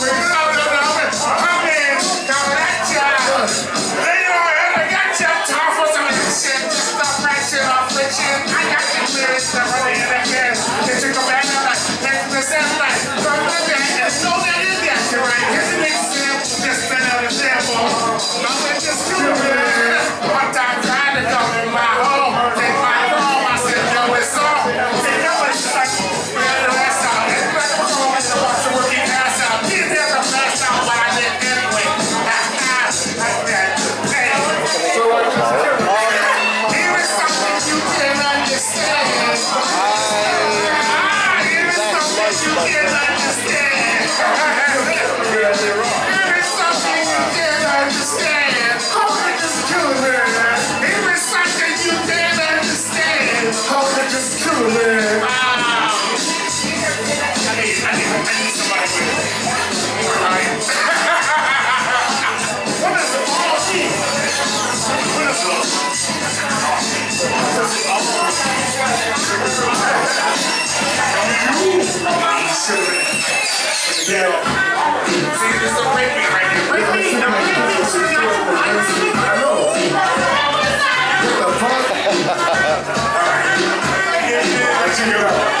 Summers. shell. See, this is a ring beat right here. Ring. No. I know. What the fuck? Alright. Check it out.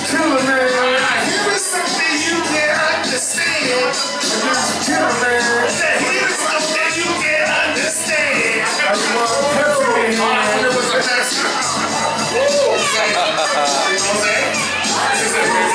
is. Here is something you can't understand. Here is something you can't understand. I love Pepsi. Oh, You know what I'm saying?